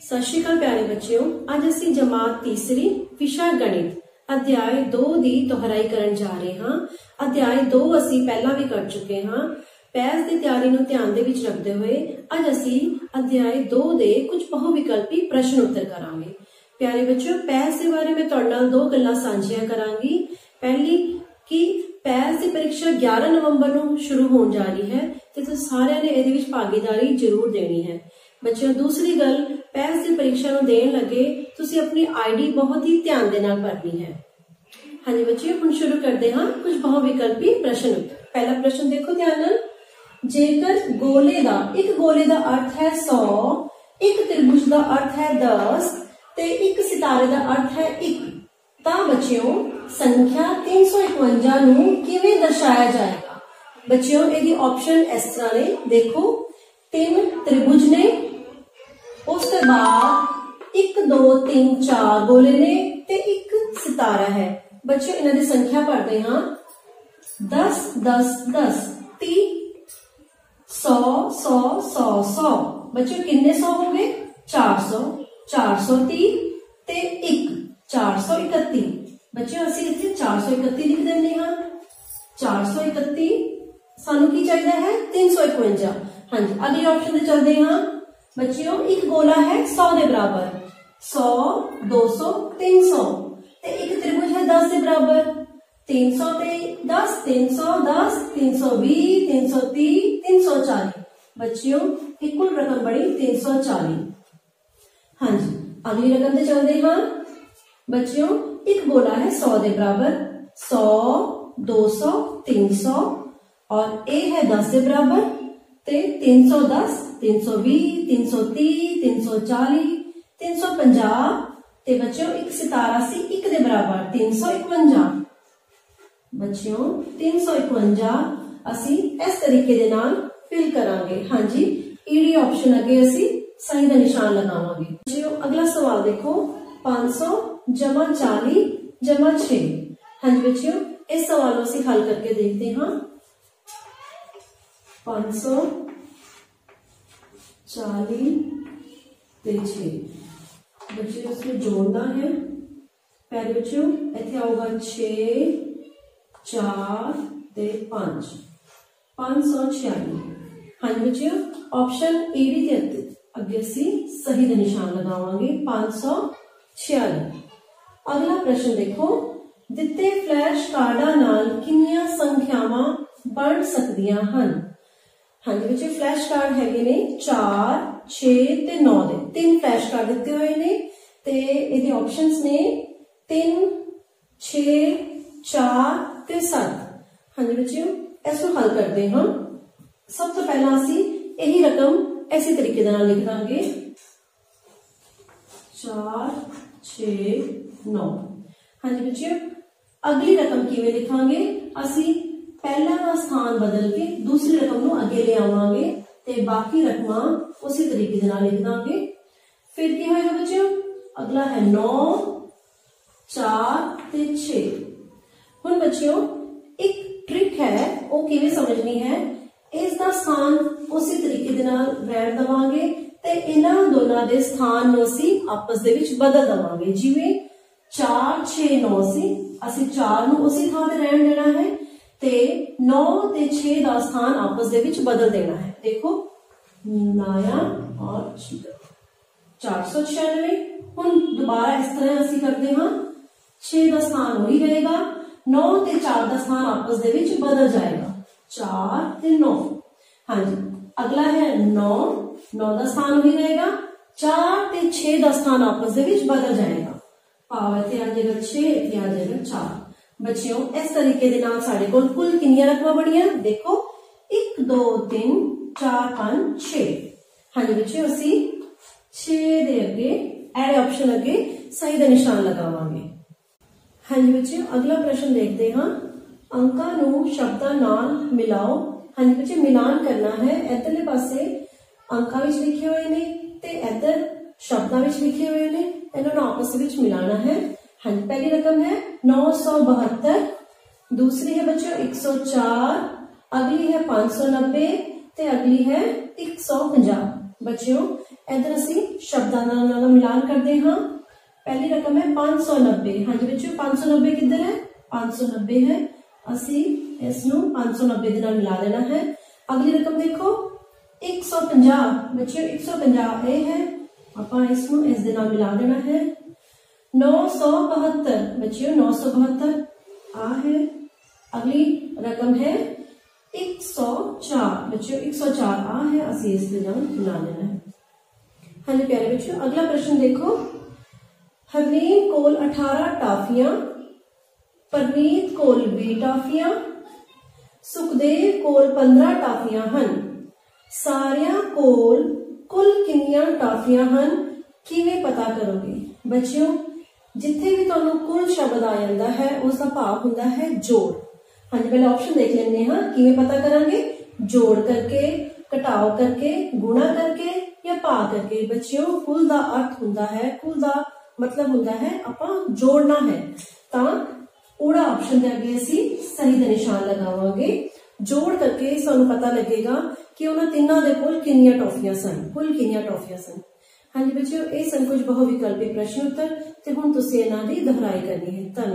ਸਤਿ ਸ਼੍ਰੀ ਅਕਾਲ ਪਿਆਰੇ ਬੱਚਿਓ, ਅੱਜ ਅਸੀਂ ਜਮਾਤ ਤੀਸਰੀ ਵਿਸ਼ਾ ਗਣਿਤ, ਅਧਿਆਇ 2 ਦੀ ਦੁਹਰਾਈ ਕਰਨ ਜਾ ਰਹੇ ਹਾਂ। ਅਧਿਆਇ 2 ਅਸੀਂ ਪਹਿਲਾਂ ਵੀ ਕਰ ਚੁੱਕੇ ਹਾਂ। ਪੈਸ ਦੀ ਤਿਆਰੀ ਨੂੰ ਧਿਆਨ ਦੇ ਵਿੱਚ ਰੱਖਦੇ ਹੋਏ, ਅੱਜ ਅਸੀਂ ਅਧਿਆਇ 2 ਦੇ ਕੁਝ ਬਹੁ ਵਿਕਲਪੀ ਪ੍ਰਸ਼ਨ ਉੱਤਰ ਕਰਾਂਗੇ। ਪਿਆਰੇ ਬੱਚਿਓ ਪੈਸ ਦੇ ਬਾਰੇ ਮੈਂ ਤੁਹਾਡੇ ਨਾਲ ਦੋ ਗੱਲਾਂ ਸਾਂਝੀਆਂ ਕਰਾਂਗੀ। ਪਹਿਲੀ, ਕਿ ਪੈਸ ਦੀ ਪ੍ਰੀਖਿਆ 11 ਨਵੰਬਰ ਨੂੰ ਸ਼ੁਰੂ ਹੋਣ ਜਾ ਰਹੀ ਹੈ ਤੇ ਤੁਸੀਂ ਸਾਰਿਆਂ ਨੇ ਇਹਦੇ ਵਿੱਚ ਭਾਗੀਦਾਰੀ ਜ਼ਰੂਰ ਦੇਣੀ ਹੈ। ਬੱਚਿਓ ਦੂਸਰੀ ਗੱਲ ਪੈਸ ਦੀ ਪ੍ਰੀਖਿਆ ਨੂੰ ਦੇਣ ਲੱਗੇ ਤੁਸੀਂ ਆਪਣੀ ਆਈਡੀ ਬਹੁਤ ਹੀ ਧਿਆਨ ਦੇ ਨਾਲ ਭਰਨੀ ਹੈ ਹਾਂਜੀ ਬੱਚਿਓ ਹੁਣ ਸ਼ੁਰੂ ਕਰਦੇ ਹਾਂ ਕੁਝ ਬਹੁ ਵਿਕਲਪੀ ਪ੍ਰਸ਼ਨ ਉੱਤਰ ਪਹਿਲਾ ਪ੍ਰਸ਼ਨ ਦੇਖੋ ਧਿਆਨ ਨਾਲ ਜੇਕਰ ਗੋਲੇ ਦਾ ਇੱਕ ਗੋਲੇ ਦਾ ਅਰਥ ਹੈ 100 ਇੱਕ ਤ੍ਰਿਭੁਜ ਦਾ ਅਰਥ ਹੈ 10 ਤੇ ਇੱਕ ਸਿਤਾਰੇ ਦਾ ਅਰਥ ਹੈ 1 ਤਾਂ ਬੱਚਿਓ ਸੰਖਿਆ 351 ਨੂੰ ਕਿਵੇਂ ਦਰਸਾਇਆ ਜਾਏਗਾ ਬੱਚਿਓ ਇਹਦੀ ਆਪਸ਼ਨ ਇਸ ਤਰ੍ਹਾਂ ਨੇ ਦੇਖੋ ਤਿੰਨ ਤ੍ਰਿਭੁਜ ਨੇ ਉਸ ਤੋਂ ਬਾਅਦ 1 2 3 4 ਗੋਲੇ ਨੇ ਤੇ ਇੱਕ ਸਿਤਾਰਾ ਹੈ ਬੱਚਿਓ ਇਹਨਾਂ ਦੀ ਸੰਖਿਆ ਪੜ੍ਹਦੇ ਹਾਂ 10 10 10 30 100 100 100 100 ਬੱਚਿਓ ਕਿੰਨੇ 100 ਹੋ ਗਏ 400 430 ਤੇ 1 431 ਬੱਚਿਓ ਅਸੀਂ ਇੱਥੇ 431 ਲਿਖ ਦਿੰਦੇ ਹਾਂ 431 ਸਾਨੂੰ ਕੀ ਚਾਹੀਦਾ ਹੈ 351 ਹਾਂਜੀ ਅਗਲੀ ਆਪਸ਼ਨ ਤੇ ਚਲਦੇ ਹਾਂ ਬੱਚਿਓ ਇੱਕ ਗੋਲਾ ਹੈ 100 ਦੇ ਬਰਾਬਰ 100 200 300 ਤੇ ਇੱਕ ਤ੍ਰਿਭੁਜ ਹੈ 10 ਦੇ ਬਰਾਬਰ 300 ਤੇ 10 310 320 330 340 ਬੱਚਿਓ ਇੱਕ ਕੁੱਲ ਰਕਮ ਬਣੀ 340 ਹਾਂਜੀ ਅਗਲੀ ਰਕਮ ਤੇ ਚਲਦੇ ਹਾਂ ਬੱਚਿਓ ਇੱਕ ਗੋਲਾ ਹੈ 100 ਦੇ ਬਰਾਬਰ 100 200 300 और a है 10 ਦੇ ਬਰਾਬਰ ਤੇ 310 320 330 340 350 ਤੇ ਬੱਚਿਓ ਇੱਕ ਸਿਤਾਰਾ ਸੀ 1 ਦੇ ਬਰਾਬਰ 351 ਬੱਚਿਓ 351 ਅਸੀਂ ਇਸ ਤਰੀਕੇ ਦੇ ਨਾਲ ਫਿਲ ਕਰਾਂਗੇ ਹਾਂਜੀ ਈਡੀ ਆਪਸ਼ਨ ਅੱਗੇ ਅਸੀਂ ਸਹੀ ਦਾ ਨਿਸ਼ਾਨ ਲਗਾਵਾਂਗੇ ਬੱਚਿਓ ਅਗਲਾ ਸਵਾਲ ਦੇਖੋ 500 ਜਮਾ 40 ਜਮਾ 6 ਹਾਂਜੀ ਬੱਚਿਓ ਇਸ ਸਵਾਲ ਨੂੰ ਅਸੀਂ ਹੱਲ ਕਰਕੇ ਦੇਖਦੇ ਹਾਂ 500 40 ਤੇ 6 ਬੱਚਿਓ ਇਸ ਨੂੰ ਜੋੜਨਾ ਹੈ ਪਹਿਲੇ ਬੱਚਿਓ ਇੱਥੇ ਆਊਗਾ 6 4 ਤੇ 5 546 ਹਾਂਜੀ ਬੱਚਿਓ ਆਪਸ਼ਨ ਏ ਦੀ ਤੇ ਅੱਗੇ ਅੱਗੇ ਅਸੀਂ ਸਹੀ ਦਾ ਨਿਸ਼ਾਨ ਲਗਾਵਾਂਗੇ 546 ਅਗਲਾ ਪ੍ਰਸ਼ਨ ਦੇਖੋ ਦਿੱਤੇ ਫਲੈਸ਼ ਕਾਰਡਾਂ ਨਾਲ ਕਿੰਨੀਆਂ ਸੰਖਿਆਵਾਂ ਬਣ ਸਕਦੀਆਂ ਹਨ ਹਾਂਜੀ ਬੱਚੇ ਫਲੈਸ਼ ਕਾਰਡ ਹੈਗੇ ਨੇ 4 6 ਤੇ 9 ਦੇ ਤਿੰਨ ਫਲੈਸ਼ ਕਾਰਡ ਦਿੱਤੇ ਹੋਏ ਨੇ ਤੇ ਇਹਦੇ ਆਪਸ਼ਨਸ ਨੇ 3 6 4 ਤੇ 7 ਹਾਂਜੀ ਬੱਚਿਓ ਇਸ ਨੂੰ ਹੱਲ ਕਰਦੇ ਹਾਂ ਸਭ ਤੋਂ ਪਹਿਲਾਂ ਅਸੀਂ ਇਹੀ ਰਕਮ ਐਸੇ ਤਰੀਕੇ ਦੇ ਨਾਲ ਲਿਖ ਦਾਂਗੇ 4 6 9 ਹਾਂਜੀ ਬੱਚਿਓ ਅਗਲੀ ਰਕਮ ਕਿਵੇਂ ਲਿਖਾਂਗੇ ਅਸੀਂ ਪਹਿਲਾ ਦਾ ਸਥਾਨ ਬਦਲ ਕੇ ਦੂਸਰੀ ਰਕਮ ਨੂੰ ਅੱਗੇ ਲਿਆਵਾਂਗੇ ਤੇ ਬਾਕੀ ਰਕਮਾਂ ਉਸੇ ਤਰੀਕੇ ਦੇ ਨਾਲ ਲਿਖ ਦਾਂਗੇ। ਫਿਰ ਕੀ ਹੋਏਗਾ ਬੱਚਿਓ? ਅਗਲਾ ਹੈ 9 4 ਤੇ 6 ਹੁਣ ਬੱਚਿਓ, ਇੱਕ ਟ੍ਰਿਕ ਹੈ, ਉਹ ਕਿਵੇਂ ਸਮਝਣੀ ਹੈ? ਇਸ ਦਾ ਸਥਾਨ ਉਸੇ ਤਰੀਕੇ ਦੇ ਨਾਲ ਰਹਿਣ ਦਵਾਂਗੇ ਤੇ ਇਹਨਾਂ ਦੋਨਾਂ ਦੇ ਸਥਾਨ ਨੂੰ ਅਸੀਂ ਆਪਸ ਦੇ ਵਿੱਚ ਬਦਲ ਦਵਾਂਗੇ। ਜਿਵੇਂ 4 6 9 ਸੀ, ਅਸੀਂ 4 ਨੂੰ ਉਸੇ ਥਾਂ ਤੇ ਰਹਿਣ ਦੇਣਾ ਹੈ। ਤੇ 9 ਤੇ 6 ਦਾ ਸਥਾਨ ਆਪਸ ਦੇ ਵਿੱਚ ਬਦਲ ਦੇਣਾ ਹੈ ਦੇਖੋ ਨਾਇਆ ਔਰ 496 ਹੁਣ ਦੁਬਾਰਾ ਇਸ ਤਰ੍ਹਾਂ ਅਸੀਂ ਕਰਦੇ ਹਾਂ 6 ਦਾ ਸਥਾਨ ਉਹੀ ਰਹੇਗਾ 9 ਤੇ 4 ਦਾ ਸਥਾਨ ਆਪਸ ਦੇ ਵਿੱਚ ਬਦਲ ਜਾਏਗਾ 4 ਤੇ 9 ਹਾਂਜੀ ਅਗਲਾ ਹੈ 9 9 ਦਾ ਸਥਾਨ ਉਹੀ ਰਹੇਗਾ 4 ਤੇ 6 ਦਾ ਸਥਾਨ ਆਪਸ ਦੇ ਵਿੱਚ ਬਦਲ ਜਾਏਗਾ ਭਾਵ ਇੱਥੇ ਆ ਜਾਏਗਾ 6 ਇੱਥੇ ਆ ਜਾਏਗਾ 4 ਬੱਚਿਓ ਇਸ ਤਰੀਕੇ ਦੇ ਨਾਲ ਸਾਡੇ ਕੋਲ ਕੁੱਲ ਕਿੰਨੀਆਂ ਰਕਮਾਂ ਬਣੀਆਂ ਦੇਖੋ 1 2 3 4 5 6 ਹਾਂਜੀ ਬੱਚਿਓ ਅਸੀਂ 6 ਦੇ ਅੱਗੇ ਐਡ ਆਪਸ਼ਨ ਅੱਗੇ ਸਹੀ ਦਾ ਨਿਸ਼ਾਨ ਲਗਾਵਾਂਗੇ ਹਾਂਜੀ ਬੱਚਿਓ ਅਗਲਾ ਪ੍ਰਸ਼ਨ ਦੇਖਦੇ ਹਾਂ ਅੰਕਾਂ ਨੂੰ ਸ਼ਬਦਾਂ ਨਾਲ ਮਿਲਾਓ ਹਾਂਜੀ ਬੱਚੇ ਮਿਲਾਨ ਕਰਨਾ ਹੈ ਇੱਧਰਲੇ ਪਾਸੇ ਅੰਕਾਂ ਵਿੱਚ ਲਿਖੇ ਹੋਏ ਨੇ ਤੇ ਇੱਧਰ ਸ਼ਬਦਾਂ ਵਿੱਚ ਲਿਖੇ ਹੋਏ ਨੇ ਇਹਨਾਂ ਨੂੰ ਆਪਸ ਵਿੱਚ ਮਿਲਾਣਾ ਹੈ हाँ जी, पहली रकम है नौ सौ बहत्तर, दूसरी है बच्चों एक सौ चार, अगली है पाँच सौ नब्बे, ते अगली है एक सौ पंजा बच्चों, इधर असि शब्दां का मिलान करते हाँ पहली रकम है पाँच सौ नब्बे। हाँ जी बच्चों, पाँच सौ नब्बे किधर है? पाँच सौ नब्बे है। असि इस पाँच सौ नब्बे मिला लेना है। अगली रकम देखो, एक सौ पंजा बच्चे, एक सौ पंजा है। आप इस मिला देना है। नौ सौ बहत्तर। बच्चियों, नौ सौ बहत्तर। आ है, अगली रकम है एक सौ चार। बच्चों एक सौ चार आ है, असी इसके ना लेना है। हाँ जी, प्यारे बच्चों अगला प्रश्न देखो। हरनीम कोल अठारह टाफिया, परनीत कोल बी टाफिया, सुखदेव कोल पंद्रह टाफिया हैं सारिया कोल कुल किनिया टाफिया हैं कि पता करोगे? बच्चों ਜਿੱਥੇ ਵੀ ਤੁਹਾਨੂੰ ਕੁੱਲ ਸ਼ਬਦ ਆ ਜਾਂਦਾ ਹੈ, ਉਸ ਦਾ ਭਾਵ ਹੁੰਦਾ ਹੈ ਜੋੜ। ਹਾਂਜੀ, ਪਹਿਲਾਂ ਆਪਸ਼ਨ ਦੇਖ ਲੈਂਦੇ ਹਾਂ, ਕਿਵੇਂ ਪਤਾ ਕਰਾਂਗੇ? ਜੋੜ ਕਰਕੇ, ਘਟਾਓ ਕਰਕੇ, ਗੁਣਾ ਕਰਕੇ ਜਾਂ ਭਾਗ ਕਰਕੇ। ਬੱਚਿਓ, ਕੁੱਲ ਦਾ ਅਰਥ ਹੁੰਦਾ ਹੈ, ਕੁੱਲ ਦਾ ਮਤਲਬ ਹੁੰਦਾ ਹੈ ਆਪਾਂ ਜੋੜਨਾ ਹੈ। ਤਾਂ ਉਹਦਾ ਆਪਸ਼ਨ ਦੇ ਅੱਗੇ ਅਸੀਂ ਸਹੀ ਦਾ ਨਿਸ਼ਾਨ ਲਗਾਵਾਂਗੇ। ਜੋੜ ਕਰਕੇ ਸਾਨੂੰ ਪਤਾ ਲੱਗੇਗਾ ਕਿ ਉਹਨਾਂ ਤਿੰਨਾਂ ਦੇ ਕੋਲ ਕਿੰਨੀਆਂ ਟੌਫੀਆਂ ਸਨ, ਕੁੱਲ ਕਿੰਨੀਆਂ ਟੌਫੀਆਂ ਸਨ। ਹਾਂਜੀ, ਬੱਚਿਓ, ਇਹ ਸੰਕੁਚ ਬਹੁ ਵਿਕਲਪੀ ਪ੍ਰਸ਼ਨ ਉੱਤਰ ਤੇ ਹੁਣ ਤੁਸੀਂ ਇਹਨਾਂ ਦੀ ਦੁਹਰਾਈ ਕਰਨੀ ਹੈ। ਧੰਨਵਾਦ।